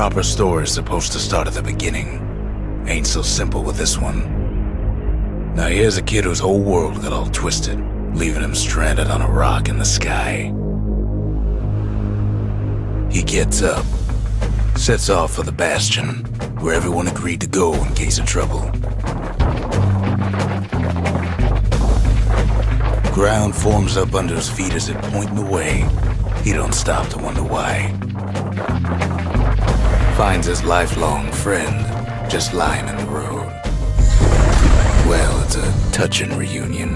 Proper story is supposed to start at the beginning. Ain't so simple with this one. Now here's a kid whose whole world got all twisted, leaving him stranded on a rock in the sky. He gets up, sets off for the Bastion, where everyone agreed to go in case of trouble. Ground forms up under his feet as it pointing away. He don't stop to wonder why. Finds his lifelong friend just lying in the road. Well, it's a touching reunion.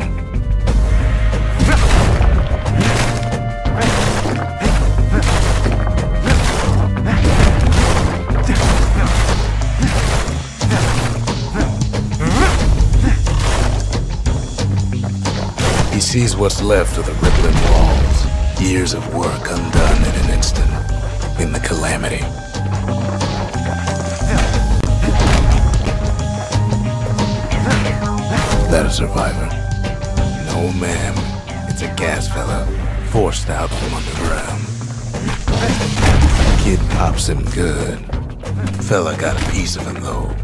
He sees what's left of the rippling walls, years of work undone in an instant, in the calamity. That a survivor? No, ma'am. It's a Gasfella, forced out from underground. Kid pops him good. Fella got a piece of him, though.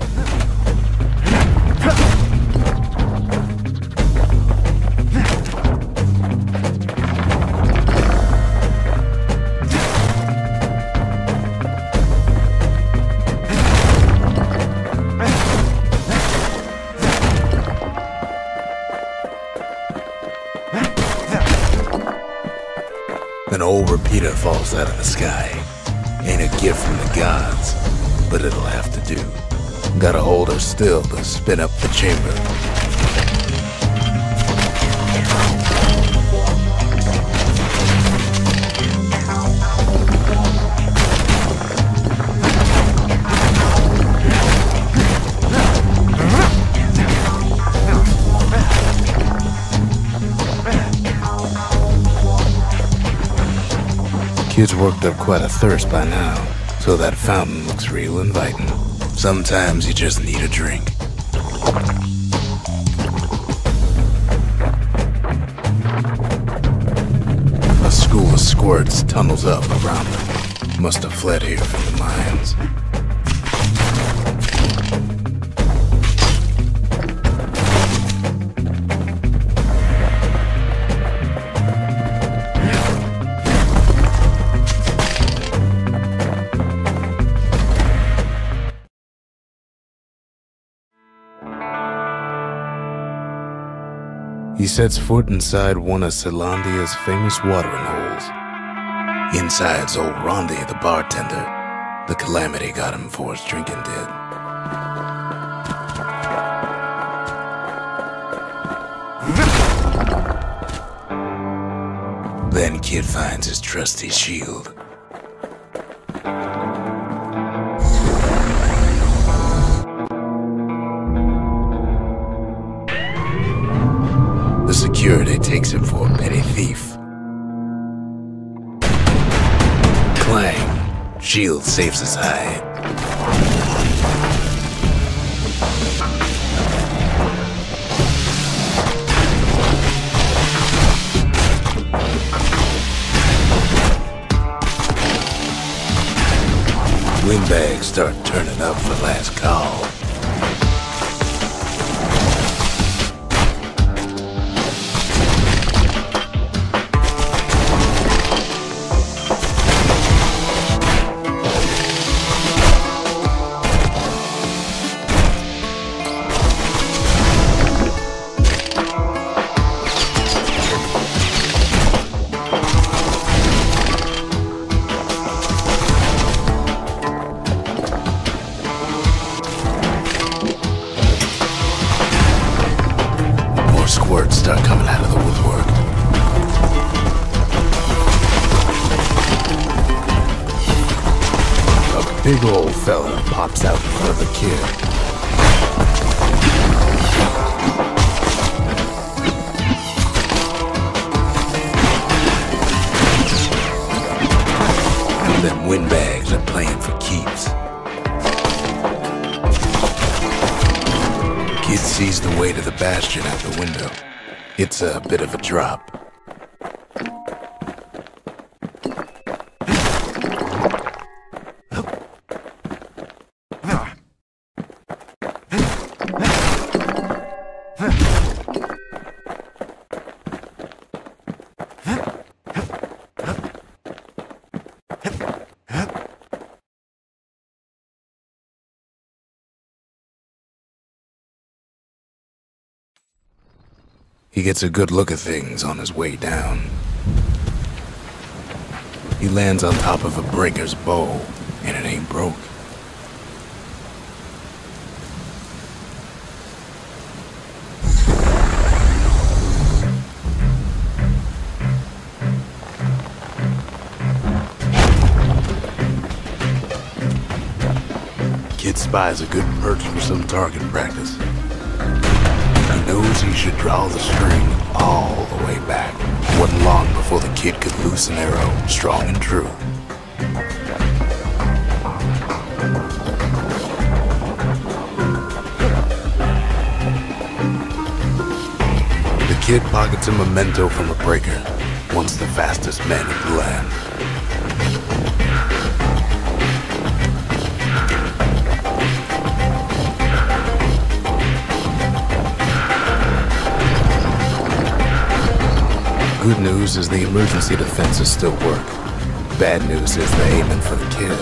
Old falls out of the sky. Ain't a gift from the gods, but it'll have to do. Gotta hold her still to spin up the chamber. Worked up quite a thirst by now, so that fountain looks real inviting. Sometimes you just need a drink. A school of squirts tunnels up around them. Must have fled here from the mines. Sets foot inside one of Caelondia's famous watering holes. Inside's old Rondi, the bartender. The calamity got him before his drinking did. Then Kid finds his trusty shield. Security takes him for a petty thief. Clang. Shield saves his hide. Windbags start turning up for last call. A bit He gets a good look at things on his way down. He lands on top of a breaker's bow, and it ain't broke. Kid spies a good perch for some target practice. Knows he should draw the string all the way back. Wasn't long before the kid could loose an arrow, strong and true. The kid pockets a memento from a breaker, once the fastest man in the land. Good news is the emergency defenses still work. Bad news is they're aiming for the kid.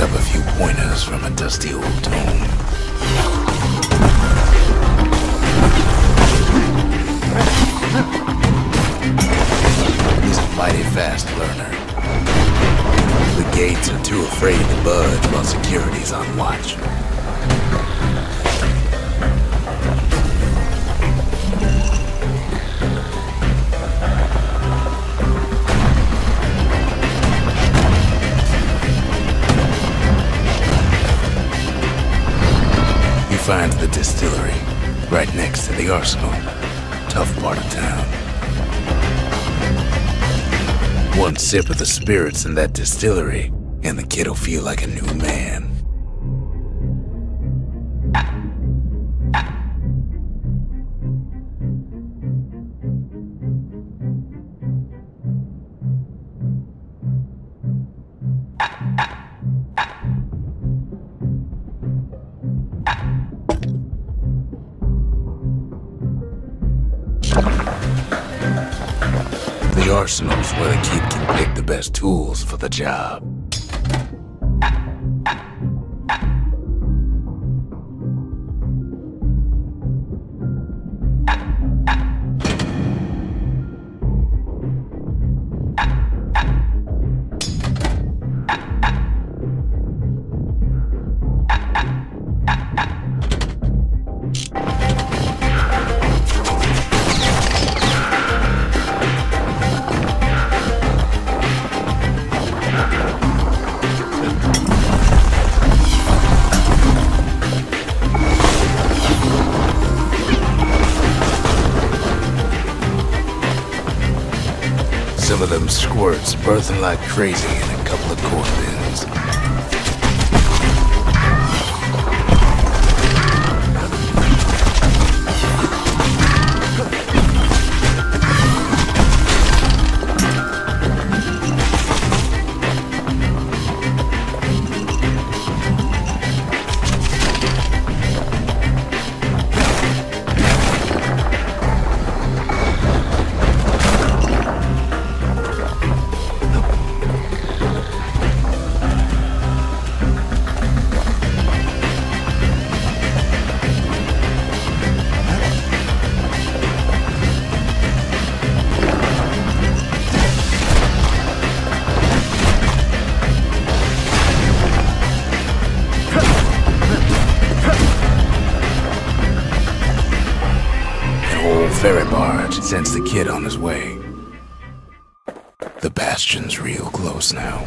Up a few pointers from a dusty old tome. Are too afraid to budge while security's on watch. He finds the distillery right next to the arsenal. Tough part of town. One sip of the spirits in that distillery, and the kid'll feel like a new man. The arsenal's where the kid can pick the best tools for the job. Squirts birthing like crazy in a couple of corn ferry barge sends the kid on his way. The bastion's real close now.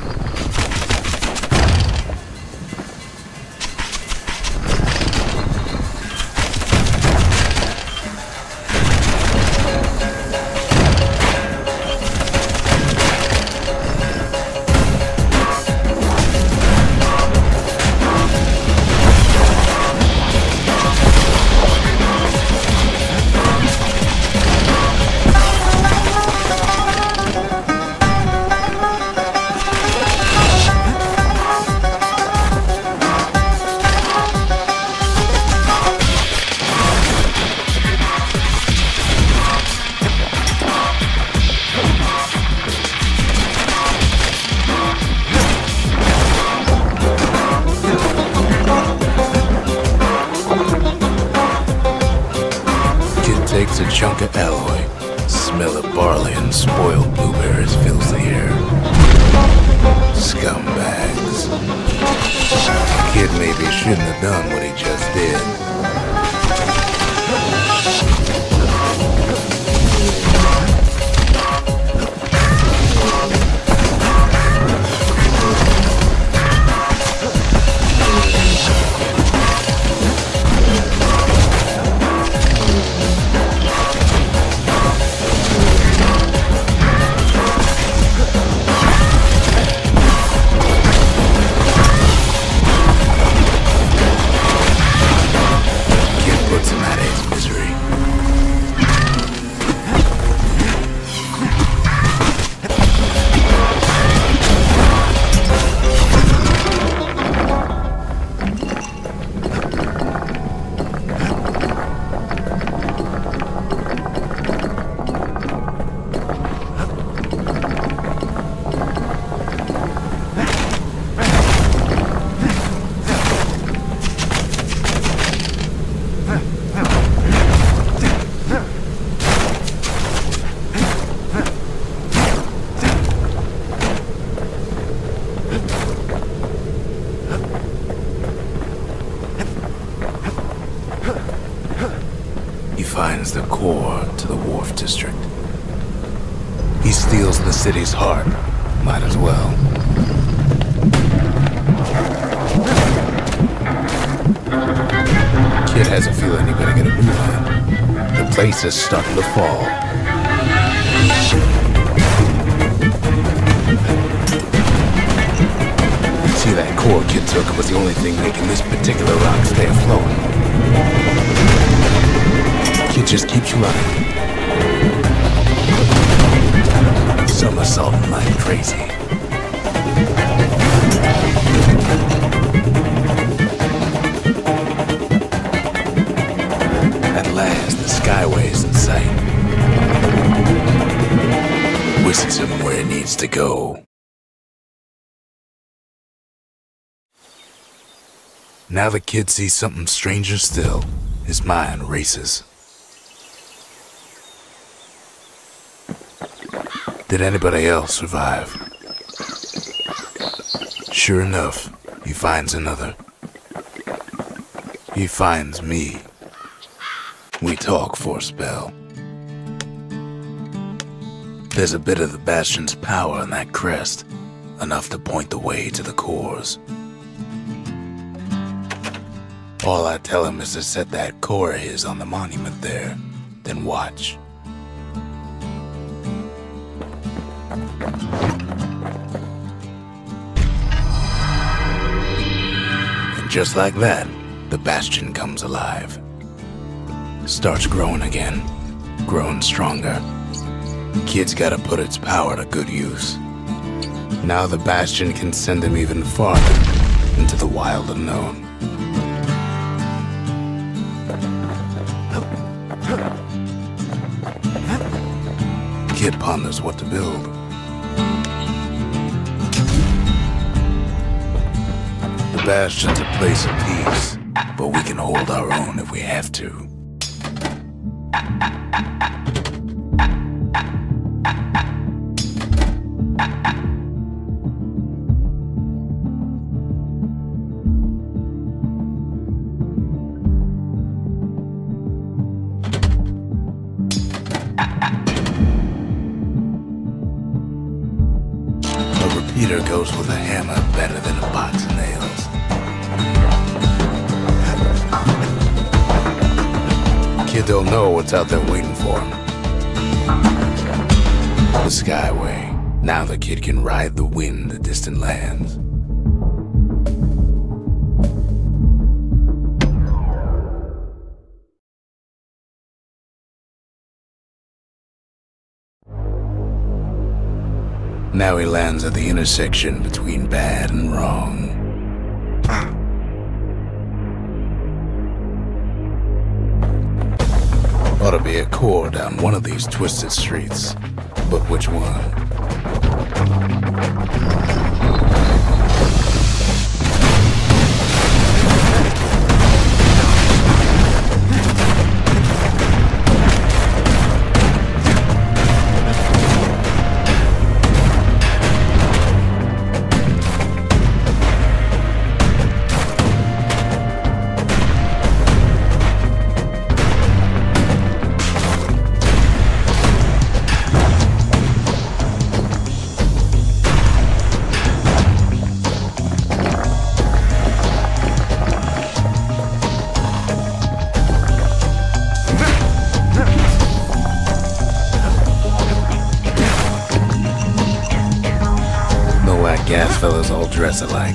Is starting to fall. See, that core Kid took was the only thing making this particular rock stay afloat. Kid just keeps you running somersaulting like crazy. The skyway's in sight. Whisks him where he needs to go. Now the kid sees something stranger still. His mind races. Did anybody else survive? Sure enough, he finds another. He finds me. We talk for a spell. There's a bit of the Bastion's power in that crest, enough to point the way to the cores. All I tell him is to set that core of his on the monument there, then watch. And just like that, the Bastion comes alive. Starts growing again, growing stronger. Kid's gotta put its power to good use. Now the Bastion can send him even farther into the wild unknown. Kid ponders what to build. The Bastion's a place of peace, but we can hold our own if we have to. Intersection between bad and wrong. Ought to be a core down one of these twisted streets. But which one? Fellas all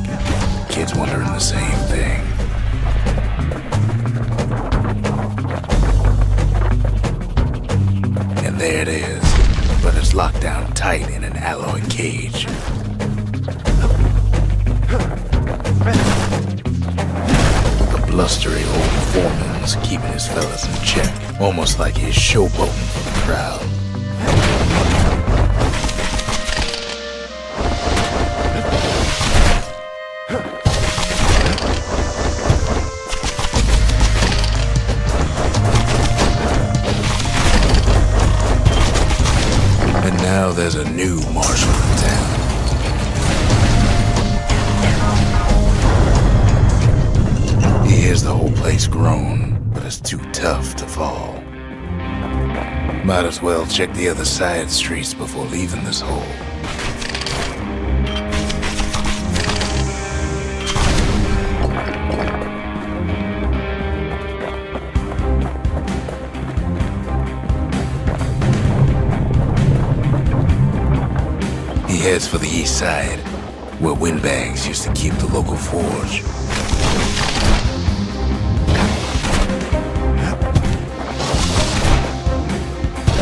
place groan, but it's too tough to fall. Might as well check the other side streets before leaving this hole. He heads for the east side, where windbags used to keep the local forge.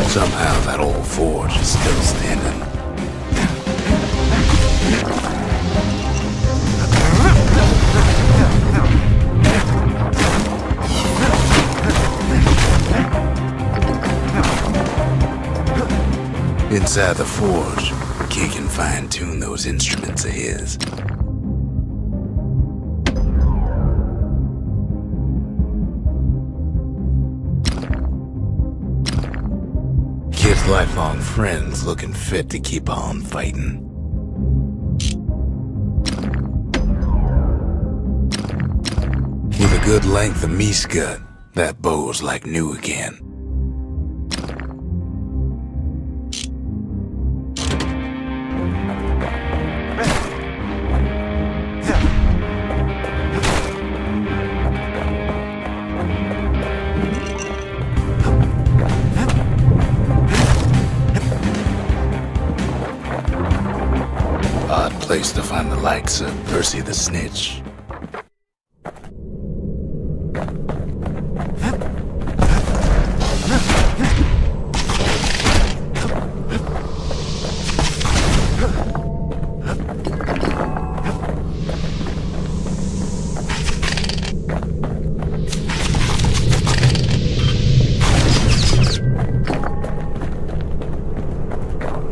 Somehow that old forge is still standing. Inside the forge, Key can fine-tune those instruments of his. Lifelong friends looking fit to keep on fighting. With a good length of miscut, that bow's like new again. Place to find the likes of Percy the Snitch.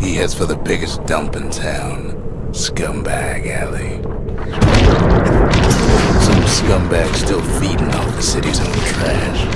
He heads for the biggest dump in town, Scumbag Alley. Some scumbag still feeding off the city's own trash.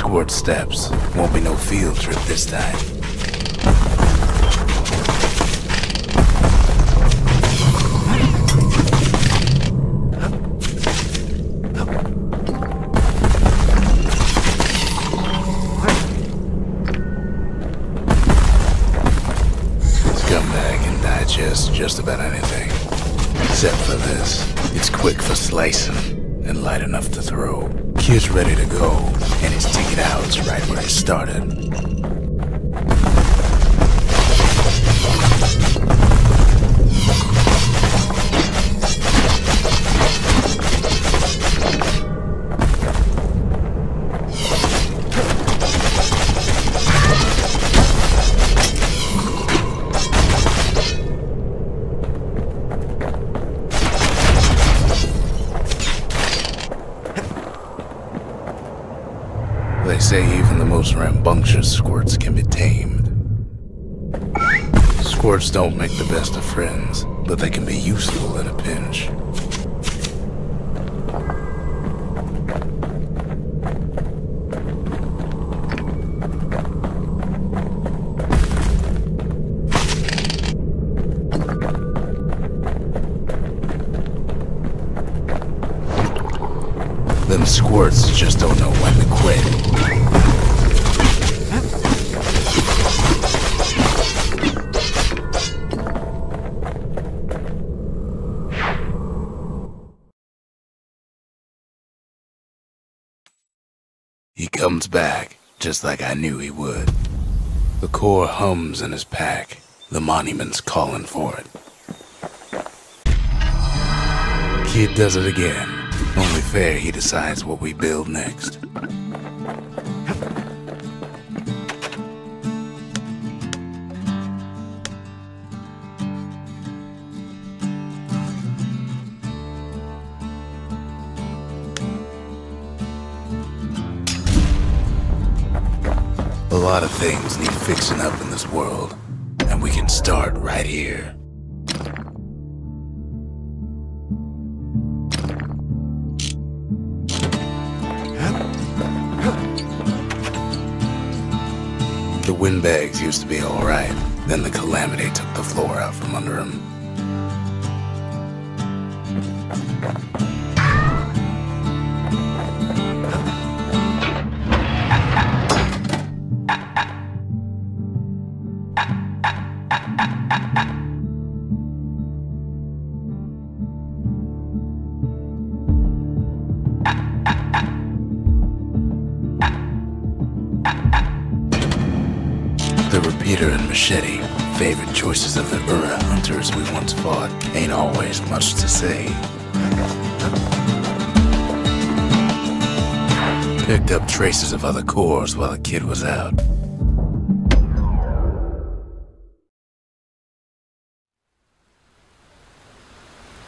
Squirt steps. Won't be no field trip this time. Most rambunctious squirts can be tamed. Squirts don't make the best of friends, but they can be useful in a pinch. Just like I knew he would. The core hums in his pack. The monument's calling for it. Kid does it again. Only fair he decides what we build next. Lot of things need fixing up in this world, and we can start right here. The windbags used to be alright, then the calamity took the floor out from under him. Choices of the Ura hunters we once fought, ain't always much to say. Picked up traces of other cores while the kid was out.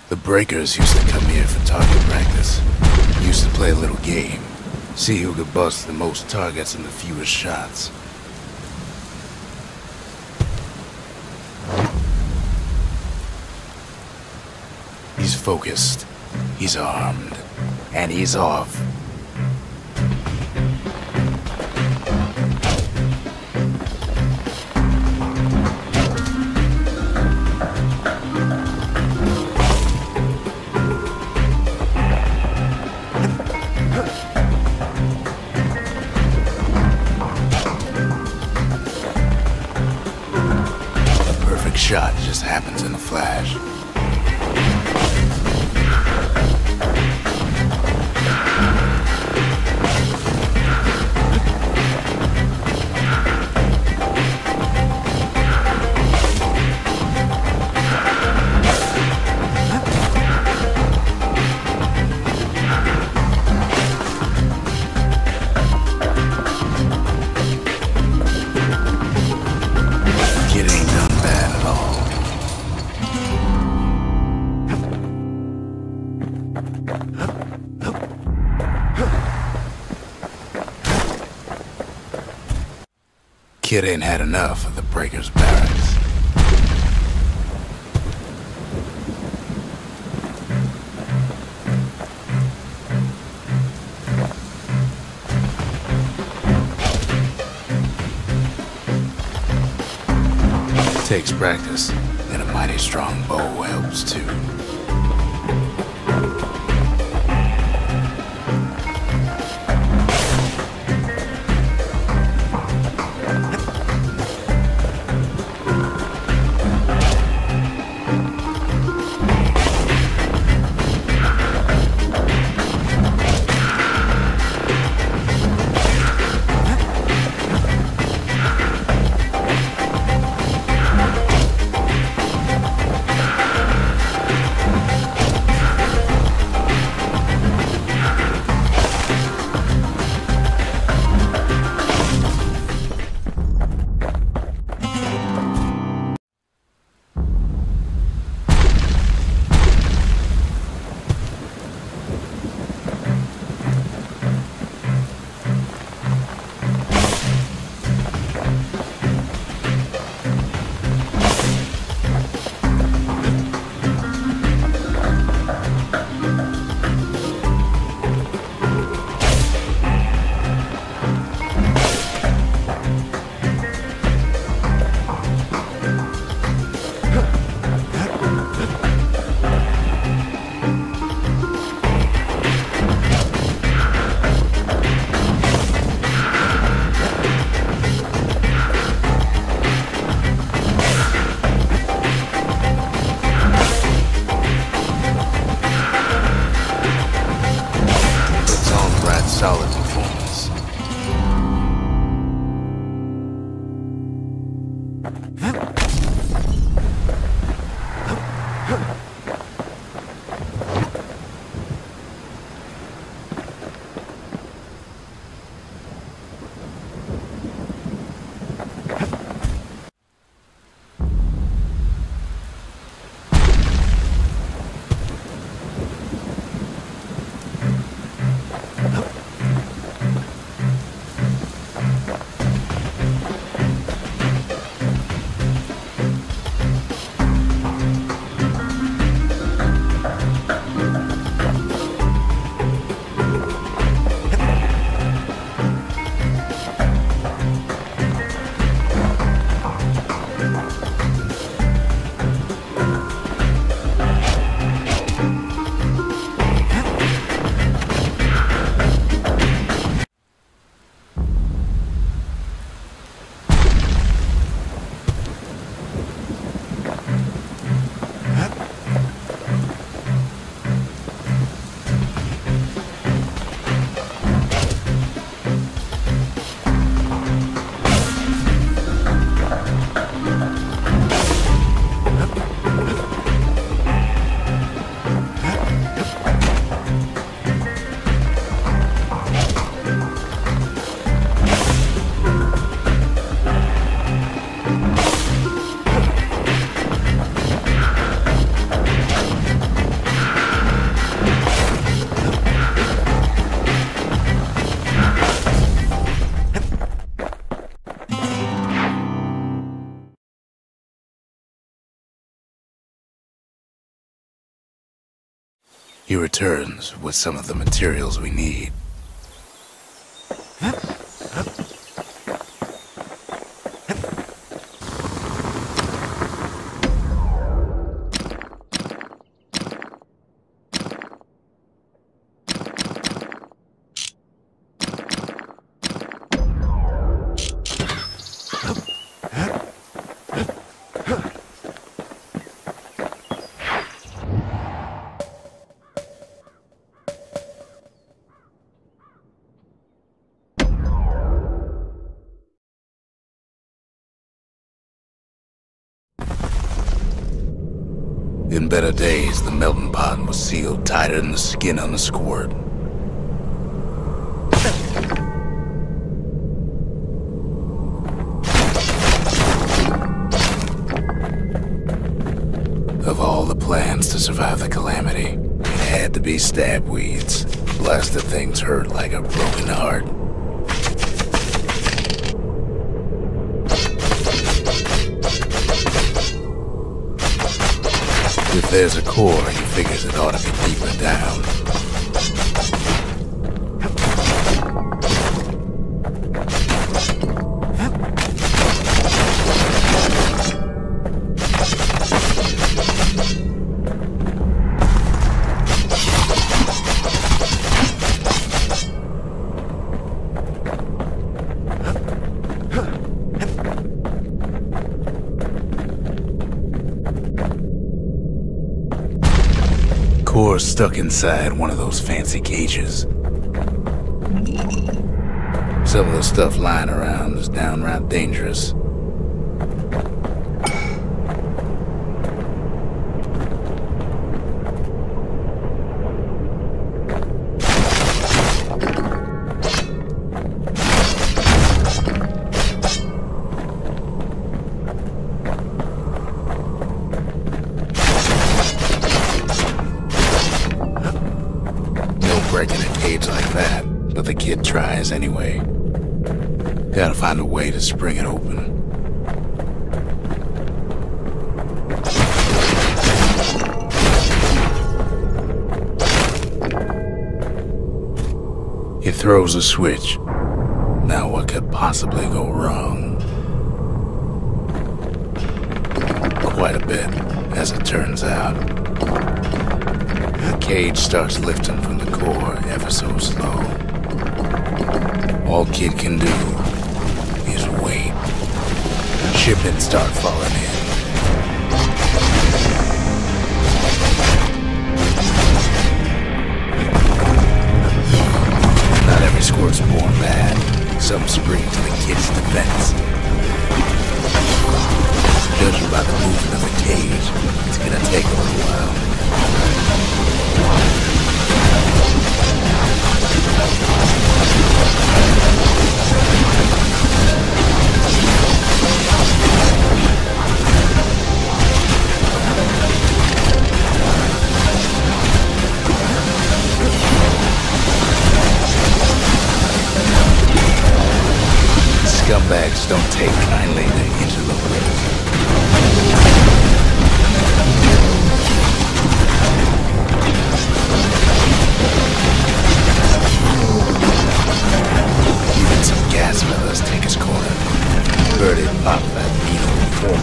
The breakers used to come here for target practice. Used to play a little game. See who could bust the most targets in the fewest shots. He's focused. He's armed. And he's off. Kid ain't had enough of the Breakers barracks. Takes practice, and a mighty strong bow helps too. solid. He returns with some of the materials we need. In better days, the melting pot was sealed tighter than the skin on a squirt. Of all the plans to survive the calamity, it had to be stab weeds. Blasted things hurt like a broken heart. If there's a core, he figures it ought to be deeper down. Stuck inside one of those fancy cages. Some of the stuff lying around is downright dangerous. Throws a switch. Now what could possibly go wrong? Quite a bit, as it turns out. The cage starts lifting from the core ever so slow. All Kid can do is wait. Shipments start falling in. Squirt's born bad. Some spring to the kid's defense. Judging by the movement of the cage, it's gonna take a little while. Scumbags don't take kindly to interloper. Even some Gasfellas take his corner. Heard it pop that needle before.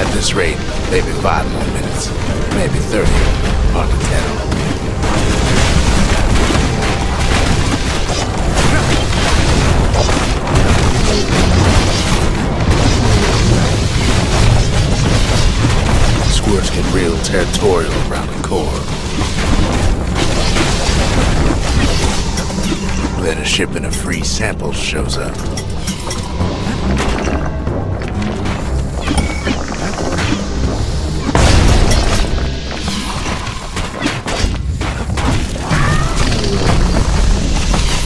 At this rate, maybe five more minutes, maybe 30. Hard to tell. Squirts get real territorial around the core. Then a shipment of free samples shows up.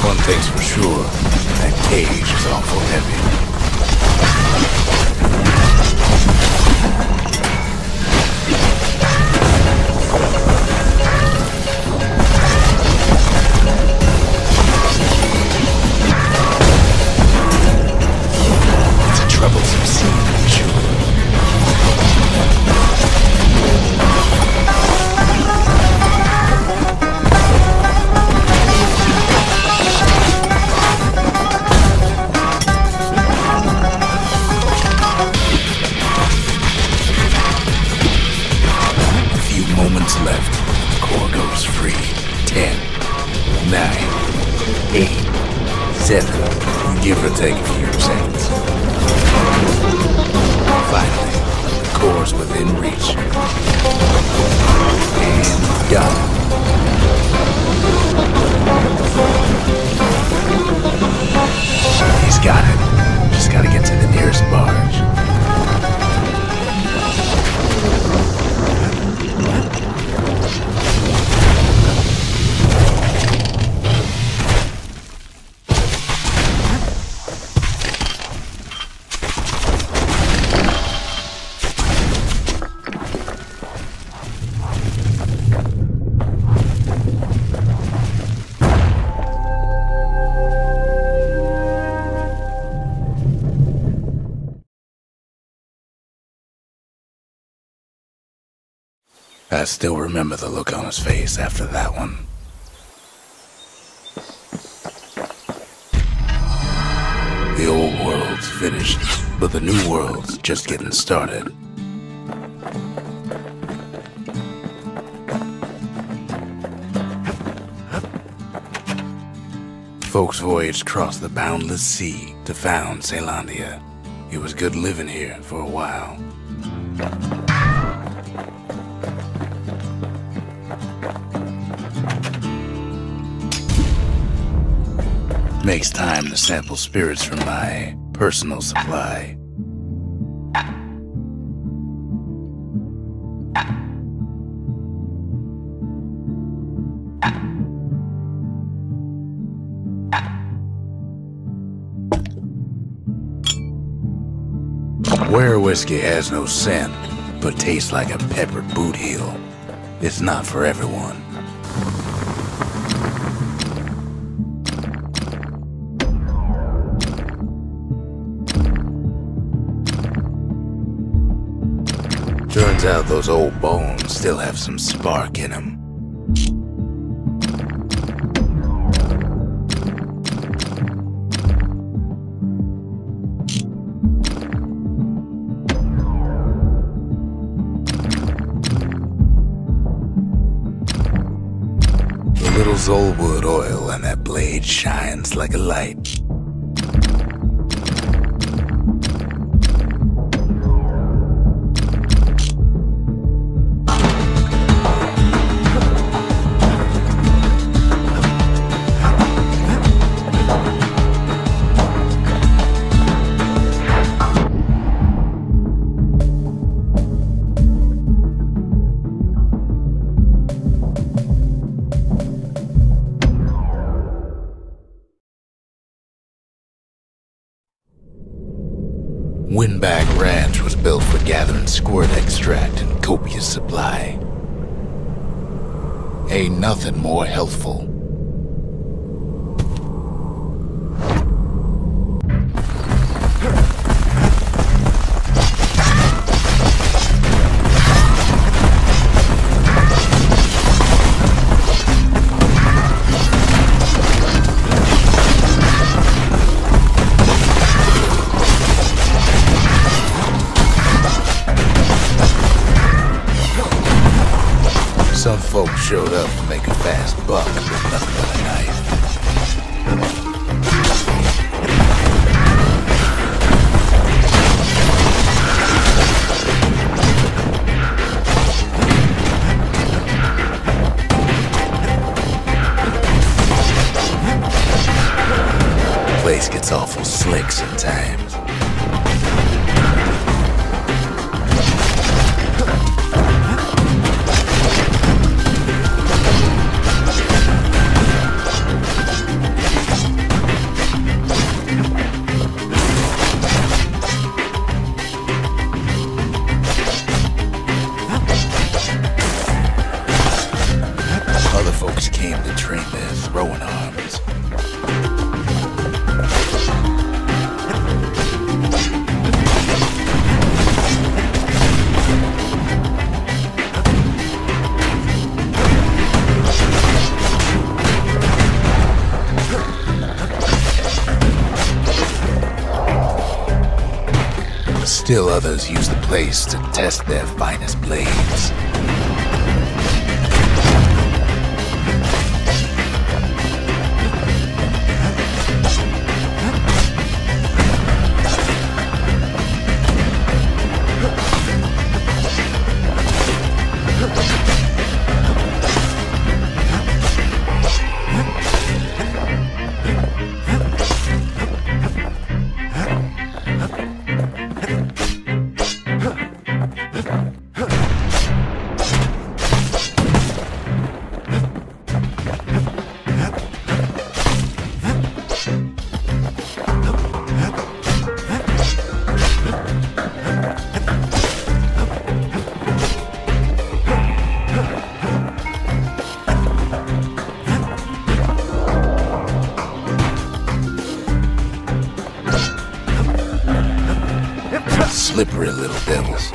One thing's for sure, cage is awful heavy. Eight, seven. Give or take a few seconds. Finally, the core's within reach. And it. He's got it. Just gotta get to the nearest barge. Still remember the look on his face after that one. The old world's finished, but the new world's just getting started. Folks voyaged across the boundless sea to found Caelondia. It was good living here for a while. Makes time to sample spirits from my personal supply. Werewhiskey has no scent, but tastes like a peppered boot heel, it's not for everyone. Those old bones still have some spark in them. The little Zolwood oil and that blade shines like a light. Squirt extract in copious supply. Ain't nothing more healthful. Fast buck. Place gets awful slick sometimes. Came to train their throwing arms. Still others use the place to test their finest blades. delas.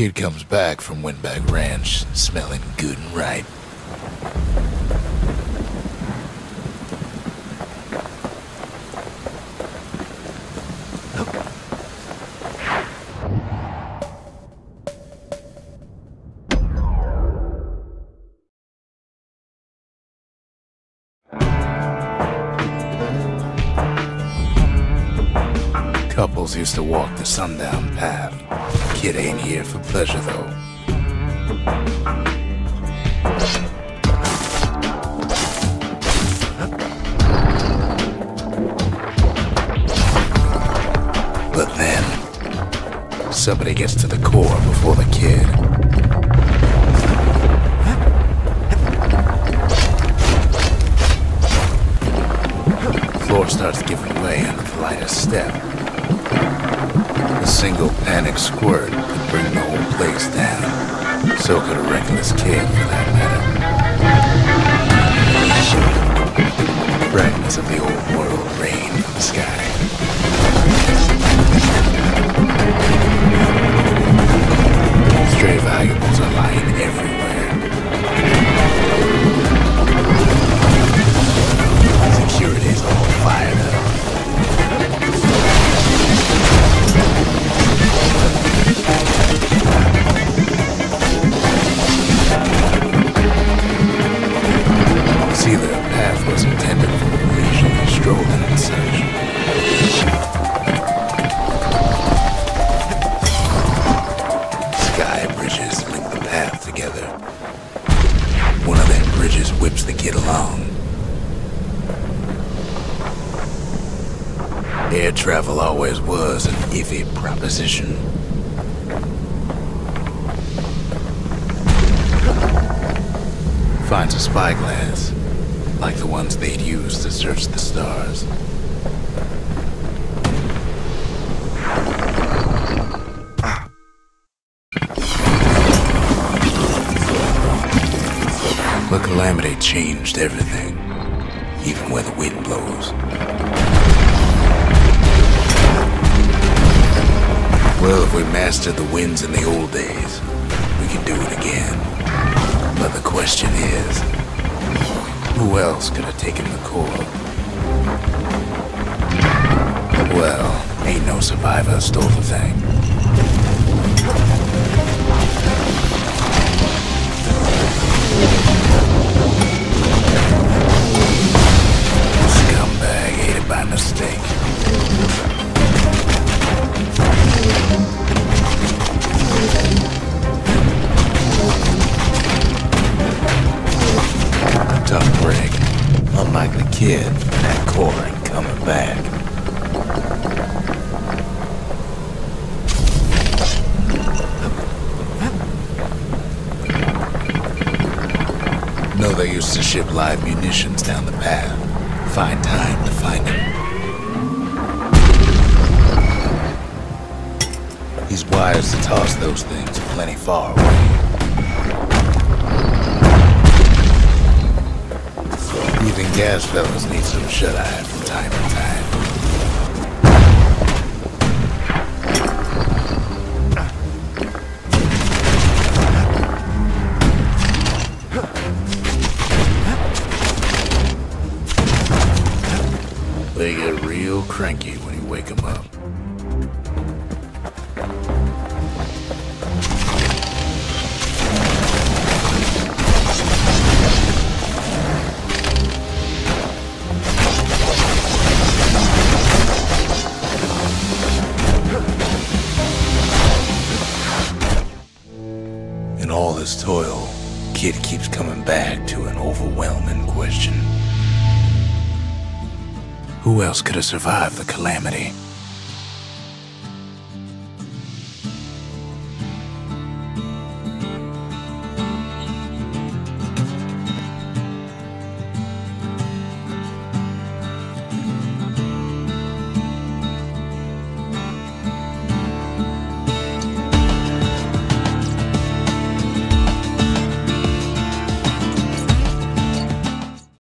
Kid comes back from Windbag Ranch smelling good and right. Couples used to walk the sundown path. Kid ain't here for pleasure, though. But then, somebody gets to the core before the kid. Floor starts giving way under the lightest step. A single panic squirt could bring the whole place down. So could a reckless kid, for that matter. Brightness of the old world rained from the sky. Stray valuables are lying everywhere. Security's all fired up. Was intended for strolling and such. Sky bridges link the path together. One of them bridges whips the kid along. Air travel always was an iffy proposition. Finds a spyglass, like the ones they'd use to search the stars. The Calamity changed everything, even where the wind blows. Well, if we mastered the winds in the old days, we could do it again. But the question is, who else could have taken the core? Well, ain't no survivor stole the thing. Scumbag ate it by mistake. Unlike the kid, that core ain't coming back. Know they used to ship live munitions down the path. Find time to find them. He's wise to toss those things plenty far away. Even Gasfellas need some shut-eye from time to time. They get real cranky Who else could have survived the calamity?